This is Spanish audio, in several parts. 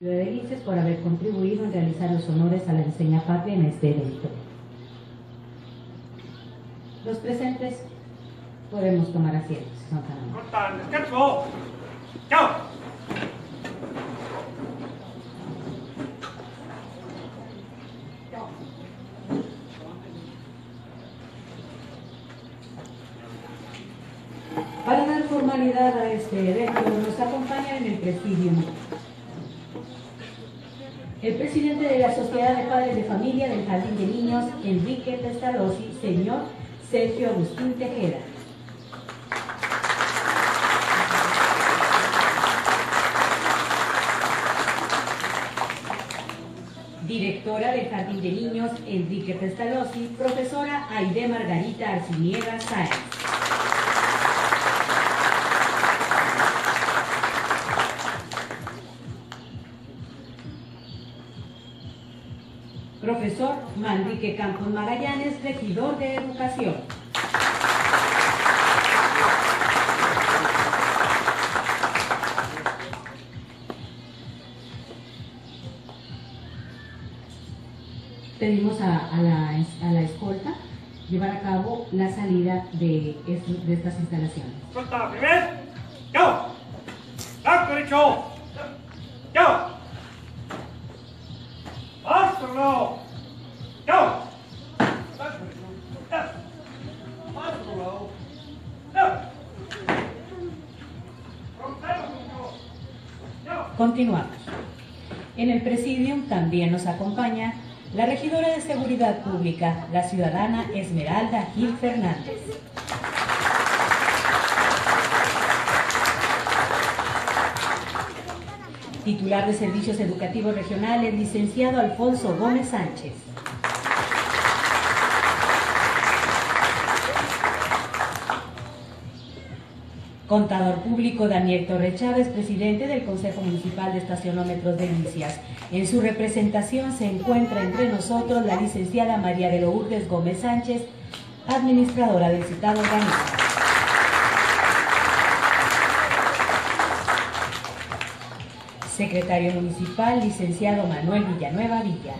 de por haber contribuido en realizar los honores a la enseña patria en este evento. Los presentes podemos tomar asiento, si son tan amables. Cortan, descanso. ¡Chao! Para dar formalidad a este evento nos acompaña en el presidium el presidente de la Sociedad de Padres de Familia del Jardín de Niños, Enrique Pestalozzi, señor Sergio Agustín Tejeda. Directora del Jardín de Niños, Enrique Pestalozzi, profesora Aide Margarita Arciniega Sáenz. Profesor Manrique Campos Magallanes, regidor de Educación. Pedimos a, la, a la escolta llevar a cabo la salida de, est- de estas instalaciones. Corta, primer. ¡Chao! ¡Blanco derecho! ¡Chao! Continuamos. En el presidium también nos acompaña la regidora de Seguridad Pública, la ciudadana Esmeralda Gil Fernández. Titular de Servicios Educativos Regionales, licenciado Alfonso Gómez Sánchez. Contador público Daniel Torre Chávez, presidente del Consejo Municipal de Estacionómetros de Delicias. En su representación se encuentra entre nosotros la licenciada María de Lourdes Gómez Sánchez, administradora del citado organismo. Secretario Municipal, licenciado Manuel Villanueva Villa.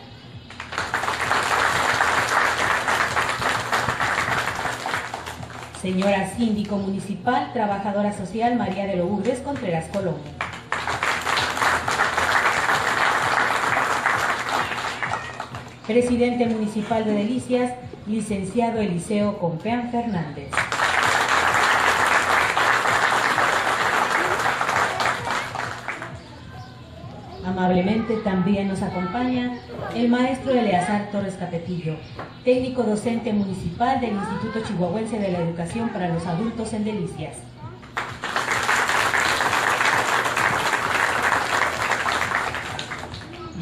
Señora Síndico Municipal, Trabajadora Social María de Lourdes Contreras Colombo. Presidente Municipal de Delicias, licenciado Eliseo Compeán Fernández. También nos acompaña el maestro Eleazar Torres Capetillo, técnico docente municipal del Instituto Chihuahuense de la Educación para los Adultos en Delicias.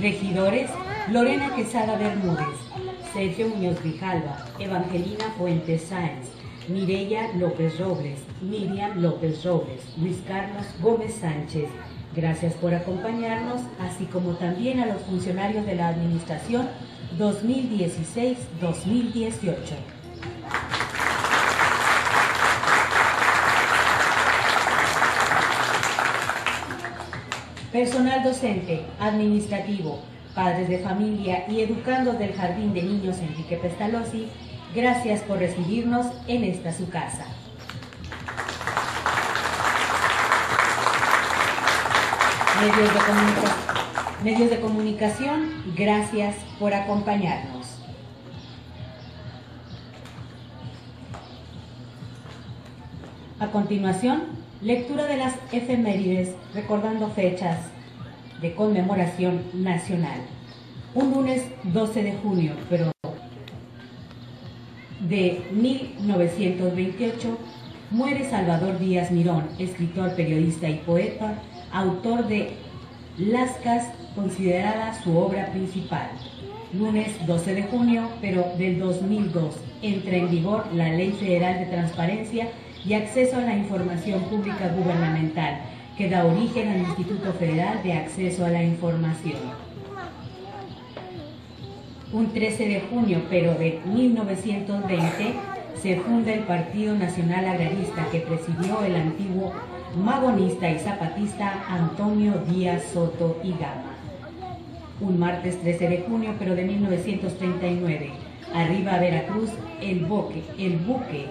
Regidores, Lorena Quesada Bermúdez, Sergio Muñoz Grijalva, Evangelina Fuentes Sáenz, Mireya López Robles, Miriam López Robles, Luis Carlos Gómez Sánchez. Gracias por acompañarnos, así como también a los funcionarios de la Administración 2016-2018. Personal docente, administrativo, padres de familia y educandos del Jardín de Niños Enrique Pestalozzi, gracias por recibirnos en esta su casa. Medios de, comunica- medios de comunicación, gracias por acompañarnos. A continuación, lectura de las efemérides recordando fechas de conmemoración nacional. Un lunes 12 de junio, pero de 1928, muere Salvador Díaz Mirón, escritor, periodista y poeta, autor de Lascas, considerada su obra principal. Lunes 12 de junio, pero del 2002, entra en vigor la Ley Federal de Transparencia y Acceso a la Información Pública Gubernamental, que da origen al Instituto Federal de Acceso a la Información. Un 13 de junio, pero de 1920, se funda el Partido Nacional Agrarista que presidió el antiguo magonista y zapatista Antonio Díaz Soto y Gama. Un martes 13 de junio, pero de 1939, arriba a Veracruz el buque, el buque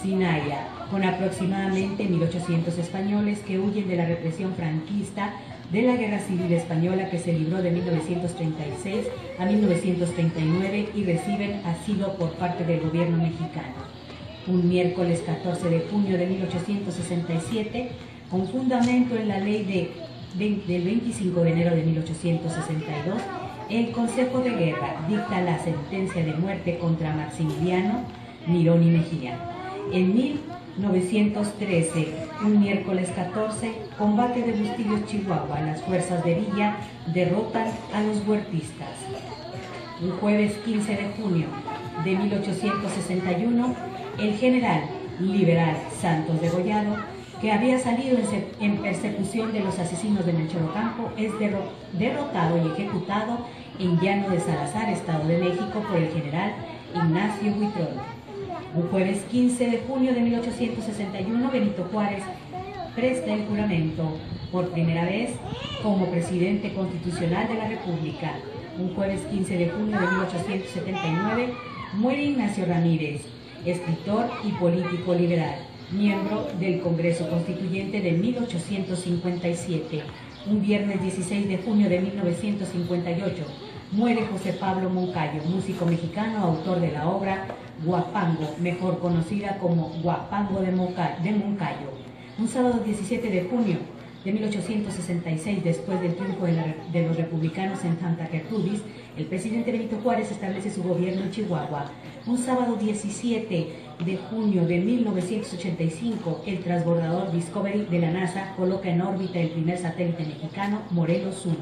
Sinaya, con aproximadamente 1.800 españoles que huyen de la represión franquista de la Guerra Civil Española que se libró de 1936 a 1939 y reciben asilo por parte del gobierno mexicano. Un miércoles 14 de junio de 1867, con fundamento en la ley de, del 25 de enero de 1862, el Consejo de Guerra dicta la sentencia de muerte contra Maximiliano Mirón y Mejía. En 1913, un miércoles 14, combate de Bustillos, Chihuahua. Las fuerzas de Villa derrotan a los huertistas. Un jueves 15 de junio de 1861, el general liberal Santos de Gollado, que había salido en persecución de los asesinos de Melchor Ocampo, es derrotado y ejecutado en Llano de Salazar, Estado de México, por el general Ignacio Huitrón. Un jueves 15 de junio de 1861, Benito Juárez presta el juramento por primera vez como presidente constitucional de la República. Un jueves 15 de junio de 1879, muere Ignacio Ramírez, escritor y político liberal, miembro del Congreso Constituyente de 1857. Un viernes 16 de junio de 1958, muere José Pablo Moncayo, músico mexicano, autor de la obra Guapango, mejor conocida como Guapango de, Moncayo. Un sábado 17 de junio de 1866, después del triunfo de, los republicanos en Santa Gertrudis, el presidente Benito Juárez establece su gobierno en Chihuahua. Un sábado 17 de junio de 1985, el transbordador Discovery de la NASA coloca en órbita el primer satélite mexicano, Morelos 1.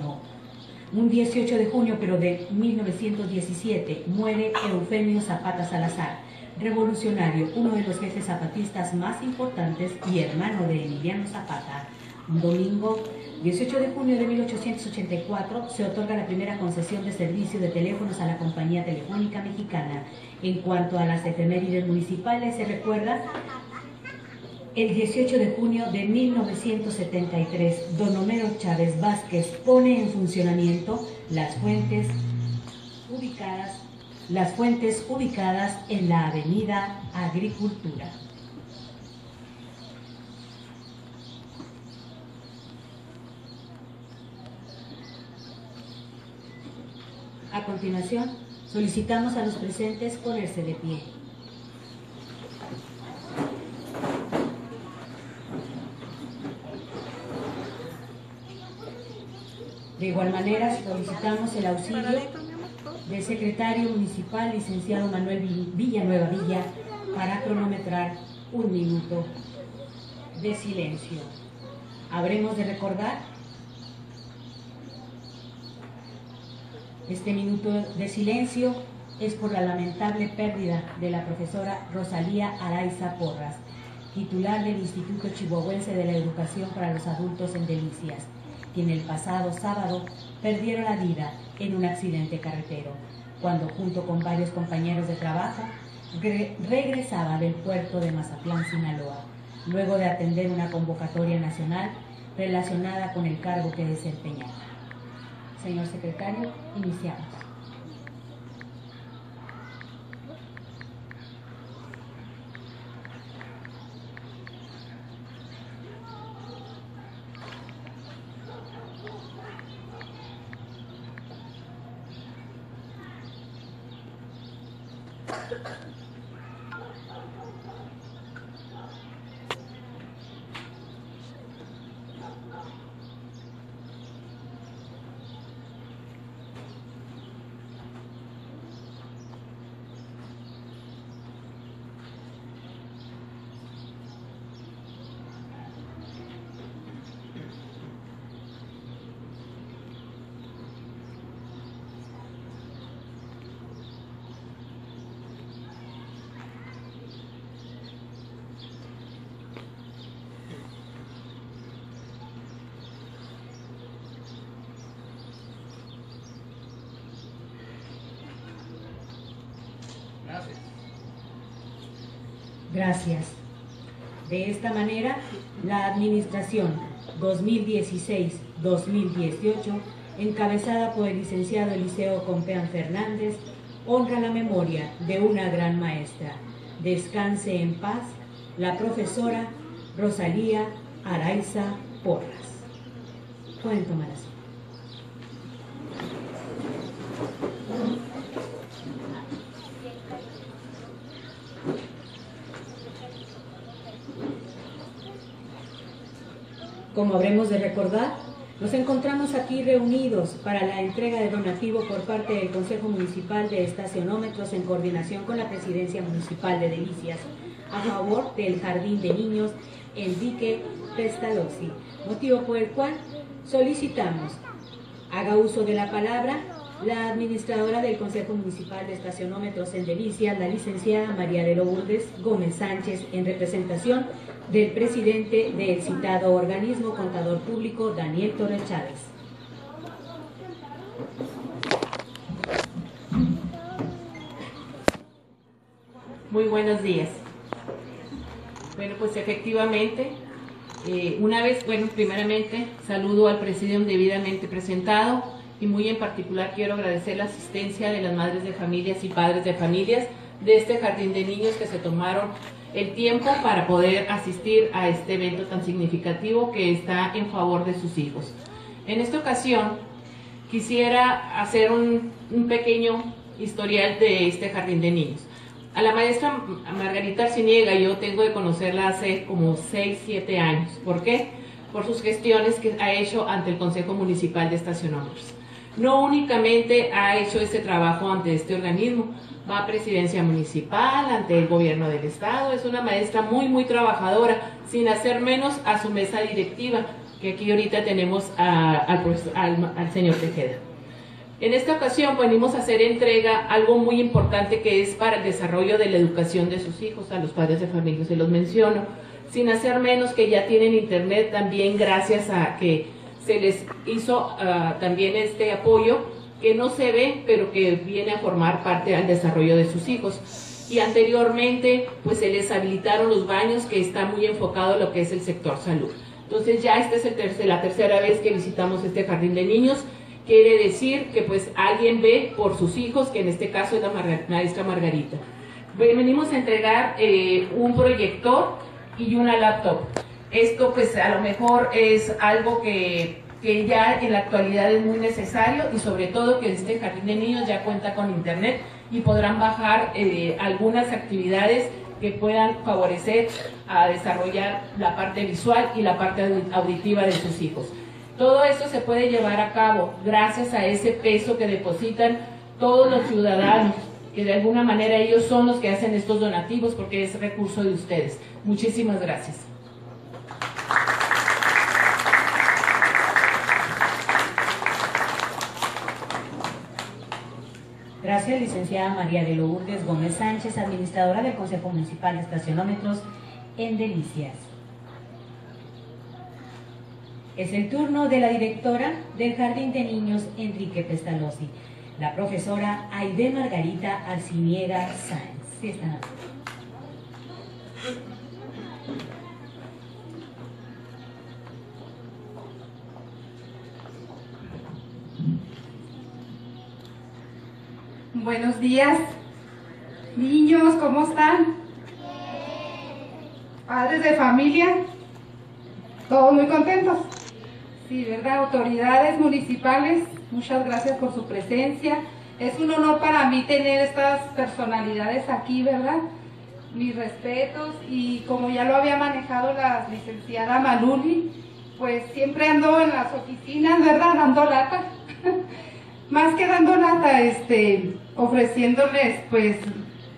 Un 18 de junio, pero de 1917, muere Eufemio Zapata Salazar, revolucionario, uno de los jefes zapatistas más importantes y hermano de Emiliano Zapata. Domingo 18 de junio de 1884 se otorga la primera concesión de servicio de teléfonos a la compañía telefónica mexicana. En cuanto a las efemérides municipales, se recuerda el 18 de junio de 1973, don Homero Chávez Vázquez pone en funcionamiento las fuentes ubicadas, las fuentes ubicadas en la avenida Agricultura. A continuación, solicitamos a los presentes ponerse de pie. De igual manera, solicitamos el auxilio del secretario municipal, licenciado Manuel Villanueva Villa, para cronometrar un minuto de silencio. Habremos de recordar este minuto de silencio es por la lamentable pérdida de la profesora Rosalía Araiza Porras, titular del Instituto Chihuahuense de la Educación para los Adultos en Delicias quien el pasado sábado perdieron la vida en un accidente carretero, cuando junto con varios compañeros de trabajo regresaba del puerto de Mazatlán, Sinaloa, luego de atender una convocatoria nacional relacionada con el cargo que desempeñaba. Señor secretario, iniciamos. Gracias. De esta manera, la Administración 2016-2018, encabezada por el licenciado Eliseo Compeán Fernández, honra la memoria de una gran maestra. Descanse en paz la profesora Rosalía Araiza Porras. Pueden tomar. Como habremos de recordar, nos encontramos aquí reunidos para la entrega de donativo por parte del Consejo Municipal de Estacionómetros en coordinación con la Presidencia Municipal de Delicias a favor del Jardín de Niños Enrique Pestalozzi, motivo por el cual solicitamos haga uso de la palabra la administradora del Consejo Municipal de Estacionómetros en Delicias, la licenciada María de Lourdes Gómez Sánchez, en representación del presidente del citado organismo contador público Daniel Torres Chávez. Muy buenos días. Bueno, pues efectivamente, eh, una vez, bueno, primeramente saludo al presidium debidamente presentado y muy en particular quiero agradecer la asistencia de las madres de familias y padres de familias de este jardín de niños que se tomaron el tiempo para poder asistir a este evento tan significativo que está en favor de sus hijos. En esta ocasión quisiera hacer un, un pequeño historial de este jardín de niños. A la maestra Margarita Arciniega yo tengo de conocerla hace como 6, 7 años. ¿Por qué? Por sus gestiones que ha hecho ante el Consejo Municipal de Estacionómetros. No únicamente ha hecho este trabajo ante este organismo, va a presidencia municipal, ante el gobierno del estado, es una maestra muy, muy trabajadora, sin hacer menos a su mesa directiva, que aquí ahorita tenemos a, al, al, señor Tejeda. En esta ocasión venimos a hacer entrega algo muy importante que es para el desarrollo de la educación de sus hijos, a los padres de familia, se los menciono, sin hacer menos que ya tienen internet también gracias a que se les hizo uh, también este apoyo que no se ve, pero que viene a formar parte del desarrollo de sus hijos. Y anteriormente, pues se les habilitaron los baños, que está muy enfocado en lo que es el sector salud. Entonces ya esta es la tercera vez que visitamos este jardín de niños quiere decir que pues alguien ve por sus hijos, que en este caso es la maestra Margarita. Venimos a entregar eh, un proyector y una laptop. Esto pues a lo mejor es algo que, que, ya en la actualidad es muy necesario y sobre todo que este jardín de niños ya cuenta con internet y podrán bajar eh, algunas actividades que puedan favorecer a desarrollar la parte visual y la parte auditiva de sus hijos. Todo esto se puede llevar a cabo gracias a ese peso que depositan todos los ciudadanos, que de alguna manera ellos son los que hacen estos donativos porque es recurso de ustedes. Muchísimas gracias. Gracias, licenciada María de Lourdes Gómez Sánchez, administradora del Consejo Municipal de Estacionómetros en Delicias. Es el turno de la directora del Jardín de Niños Enrique Pestalozzi, la profesora Aide Margarita Arciniega Sáenz. Sí. Buenos días, niños, ¿cómo están? Padres de familia, todos muy contentos. Sí, ¿verdad? Autoridades municipales, muchas gracias por su presencia. Es un honor para mí tener estas personalidades aquí, ¿verdad? Mis respetos y como ya lo había manejado la licenciada Maluli, pues siempre ando en las oficinas, ¿verdad? Dando lata. Más que dando lata, este, ofreciéndoles pues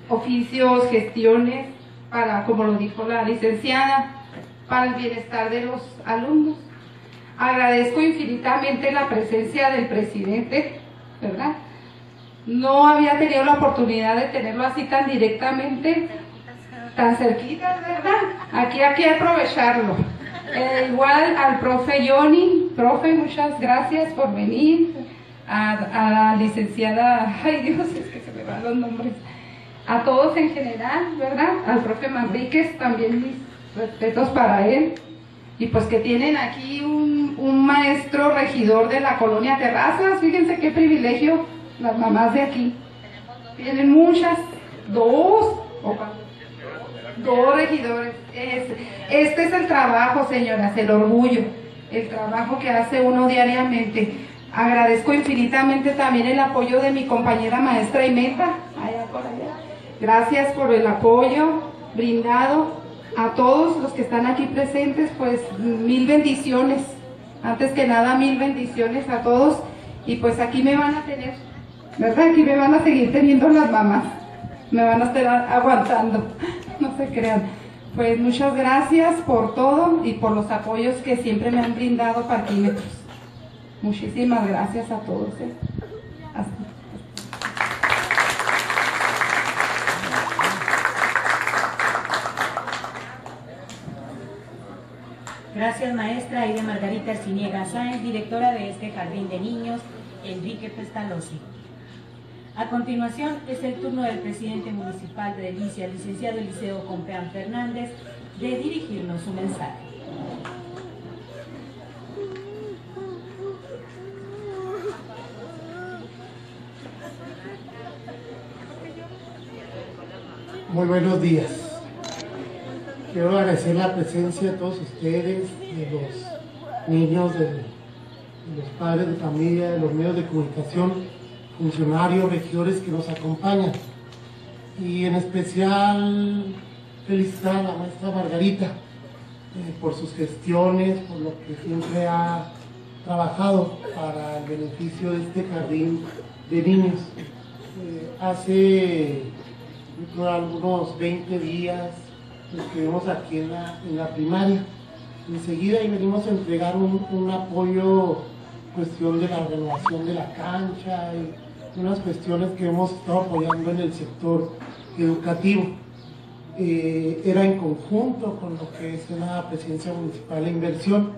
oficios, gestiones para, como lo dijo la licenciada, para el bienestar de los alumnos. Agradezco infinitamente la presencia del presidente, ¿verdad? No había tenido la oportunidad de tenerlo así tan directamente, tan cerquita, ¿verdad? Aquí hay que aprovecharlo. Eh, igual al profe Johnny, profe, muchas gracias por venir. A, licenciada, ay Dios, es que se me van los nombres. A todos en general, ¿verdad? Al profe Manríquez, también mis respetos para él. Y pues que tienen aquí un, un maestro regidor de la colonia Terrazas, fíjense qué privilegio las mamás de aquí. Tienen muchas, dos, o dos regidores. Es- este es el trabajo, señoras, el orgullo, el trabajo que hace uno diariamente. Agradezco infinitamente también el apoyo de mi compañera maestra Imeta, allá. Gracias por el apoyo brindado a todos los que están aquí presentes, pues mil bendiciones. Antes que nada, mil bendiciones a todos. Y pues aquí me van a tener, ¿verdad? Aquí me van a seguir teniendo las mamás. Me van a estar aguantando, no se crean. Pues muchas gracias por todo y por los apoyos que siempre me han brindado Parquímetros. Muchísimas gracias a todos. ¿eh? Gracias, maestra Aide Margarita Arciniega Sáenz, directora de este Jardín de Niños, Enrique Pestalozzi. A continuación, es el turno del presidente municipal de Delicia, licenciado Eliseo Compeán Fernández, de dirigirnos su mensaje. Muy buenos días. Quiero agradecer la presencia de todos ustedes, de los niños, de, los padres de familia, de los medios de comunicación, funcionarios, regidores que nos acompañan. Y en especial felicitar a la maestra Margarita eh, por sus gestiones, por lo que siempre ha trabajado para el beneficio de este jardín de niños. Eh, hace algunos 20 días estuvimos aquí en la, en la primaria. Enseguida y venimos a entregar un, un apoyo, cuestión de la renovación de la cancha y unas cuestiones que hemos estado apoyando en el sector educativo. Eh, era en conjunto con lo que es la presidencia municipal de inversión.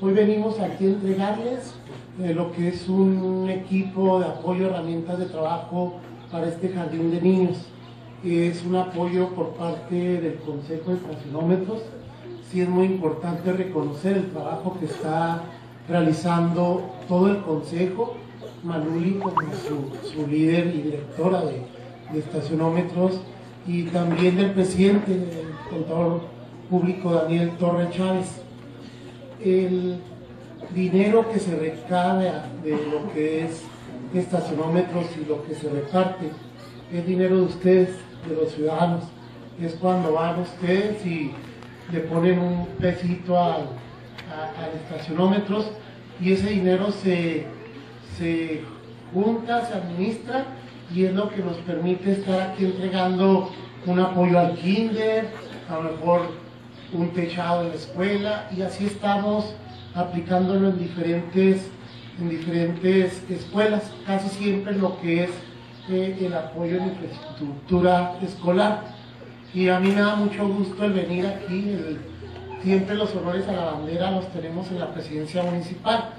Hoy venimos aquí a entregarles eh, lo que es un equipo de apoyo, herramientas de trabajo para este jardín de niños. Es un apoyo por parte del Consejo de Estacionómetros. Sí es muy importante reconocer el trabajo que está realizando todo el Consejo, Manuli como su, su líder y directora de, estacionómetros, y también del presidente, el contador público Daniel Torre Chávez. El dinero que se recaba de lo que es estacionómetros y lo que se reparte es dinero de ustedes, de los ciudadanos. Es cuando van ustedes y le ponen un pesito al, a- al estacionómetros y ese dinero se, se junta, se administra y es lo que nos permite estar aquí entregando un apoyo al kinder, a lo mejor un techado en la escuela y así estamos aplicándolo en diferentes, en diferentes escuelas, casi siempre lo que es el apoyo en infraestructura escolar. Y a mí me da mucho gusto el venir aquí, el- siempre los honores a la bandera los tenemos en la presidencia municipal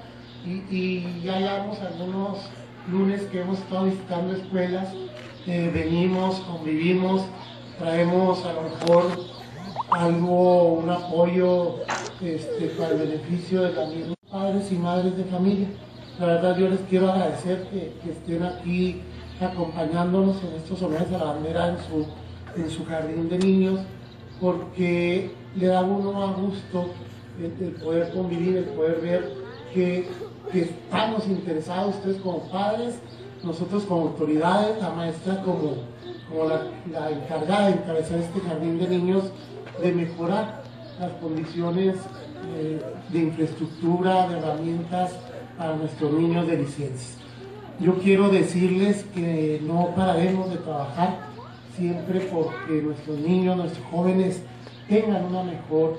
y, y ya llevamos algunos lunes que hemos estado visitando escuelas, eh, venimos, convivimos, traemos a lo mejor algo, un apoyo este, para el beneficio de los mismos padres y madres de familia. La verdad yo les quiero agradecer que estén aquí acompañándonos en estos honores a la bandera en su, en su jardín de niños, porque le da uno a gusto el, poder convivir, el poder ver que, que estamos interesados, ustedes como padres, nosotros como autoridades, la maestra como, como la, la encargada de encabezar este jardín de niños, de mejorar las condiciones eh, de infraestructura, de herramientas para nuestros niños de licencias. Yo quiero decirles que no pararemos de trabajar siempre porque nuestros niños, nuestros jóvenes tengan una mejor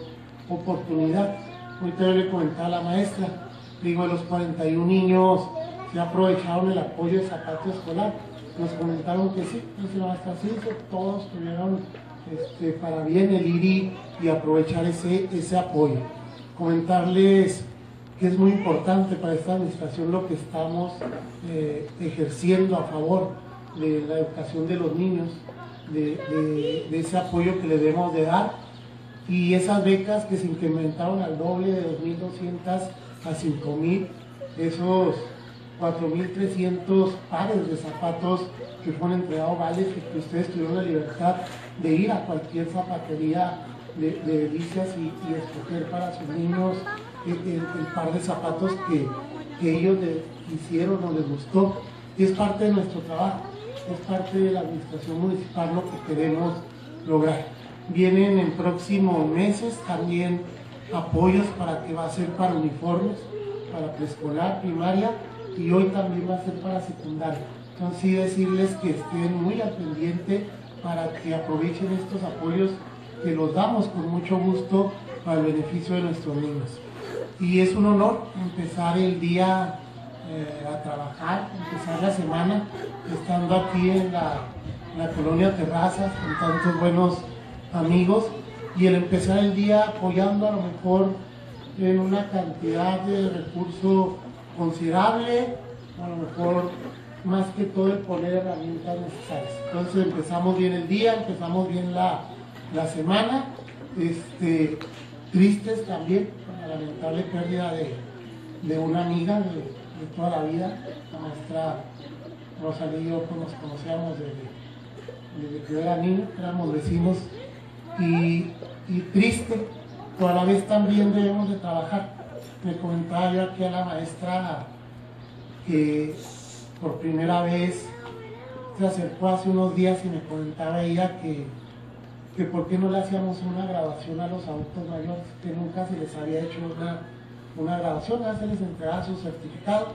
oportunidad. Ahorita yo le comentaba a la maestra, digo, de los 41 niños se aprovecharon el apoyo de zapato escolar. Nos comentaron que sí, entonces la maestra sí, todos tuvieron este, para bien el ir y, y aprovechar ese, ese apoyo. Comentarles que es muy importante para esta administración lo que estamos eh, ejerciendo a favor de la educación de los niños, de, ese apoyo que le debemos de dar. y esas becas que se incrementaron al doble de 2.200 a 5.000, esos 4.300 pares de zapatos que fueron entregados vales que ustedes tuvieron la libertad de ir a cualquier zapatería de, de delicias y, escoger para sus niños el, par de zapatos que, ellos hicieron o les gustó. Es parte de nuestro trabajo, es parte de la administración municipal lo que queremos lograr. Vienen en próximos meses también apoyos para que va a ser para uniformes, para preescolar, primaria y hoy también va a ser para secundaria. Entonces sí decirles que estén muy al para que aprovechen estos apoyos que los damos con mucho gusto para el beneficio de nuestros niños. Y es un honor empezar el día eh, a trabajar, empezar la semana estando aquí en la, la colonia Terrazas con tantos buenos amigos y el empezar el día apoyando a lo mejor en una cantidad de recurso considerable, a lo mejor más que todo el poner herramientas necesarias. Entonces empezamos bien el día, empezamos bien la, la semana, este, tristes también la lamentable pérdida de, de una amiga de, de, toda la vida, la maestra Rosalía y yo nos conocíamos desde, desde que yo era niño, éramos vecinos y, y triste, pero a la vez también debemos de trabajar. Me comentaba yo aquí a la maestra que por primera vez se acercó hace unos días y me comentaba ella que, que por qué no le hacíamos una grabación a los adultos mayores, que nunca se les había hecho una, una grabación, ya se les entregaba su certificado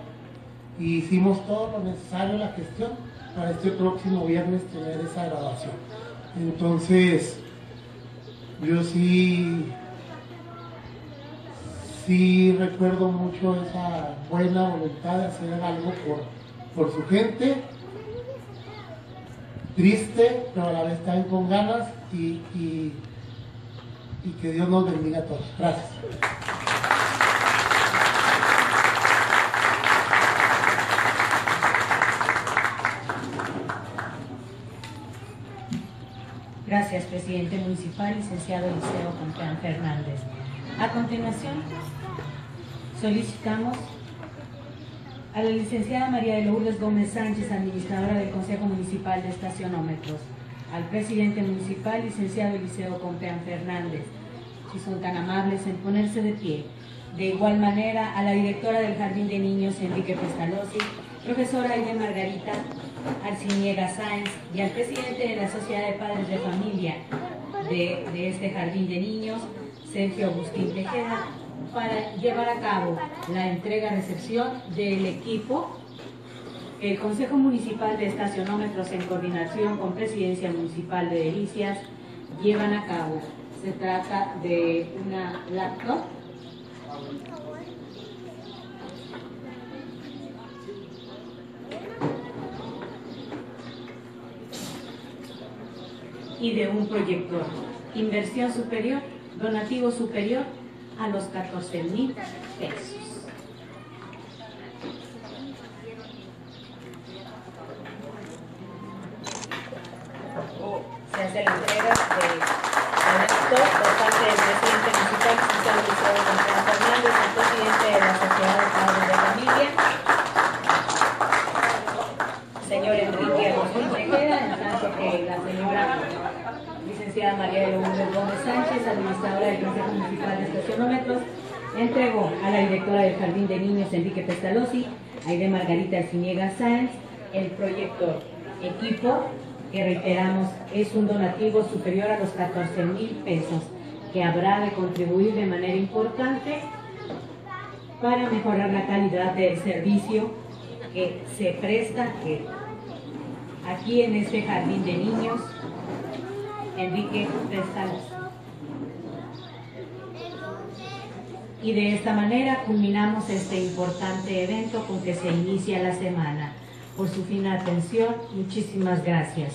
y hicimos todo lo necesario, la gestión, para este próximo viernes tener esa grabación. Entonces, yo sí, sí recuerdo mucho esa buena voluntad de hacer algo por, por su gente, triste, pero a la vez también con ganas y, y, que Dios nos bendiga a todos. Gracias. Gracias, presidente municipal, licenciado Liceo Campeán Fernández. A continuación, solicitamos a la licenciada María de Lourdes Gómez Sánchez, administradora del Consejo Municipal de Estacionómetros, al presidente municipal, licenciado Eliseo Compeán Fernández, si son tan amables en ponerse de pie. De igual manera, a la directora del Jardín de Niños, Enrique Pestalozzi, profesora Aide Margarita Arciniega Sáenz, y al presidente de la Sociedad de Padres de Familia de, de este Jardín de Niños, Sergio Agustín Tejeda, para llevar a cabo la entrega-recepción del equipo el Consejo Municipal de Estacionómetros en coordinación con Presidencia Municipal de Delicias llevan a cabo. Se trata de una laptop y de un proyector. Inversión superior, donativo superior a los 14 mil pesos. Se hace la entrega de, de laptop por parte del presidente municipal, licenciado Liceo González Fernández, el presidente de la Sociedad de Padres de Familia, señor Agustín Tejeda, en tanto que la señora licenciada María de Lourdes Gómez Sánchez, administradora del Consejo Municipal de Estacionómetros, entregó a la directora del Jardín de Niños, Enrique Pestalozzi, Aide Margarita Arciniega Sáenz, el proyecto equipo, que reiteramos es un donativo superior a los 14 mil pesos, que habrá de contribuir de manera importante para mejorar la calidad del servicio que se presta aquí en este jardín de niños Enrique Prestalos. Y de esta manera culminamos este importante evento con que se inicia la semana. Por su fina atención, muchísimas gracias.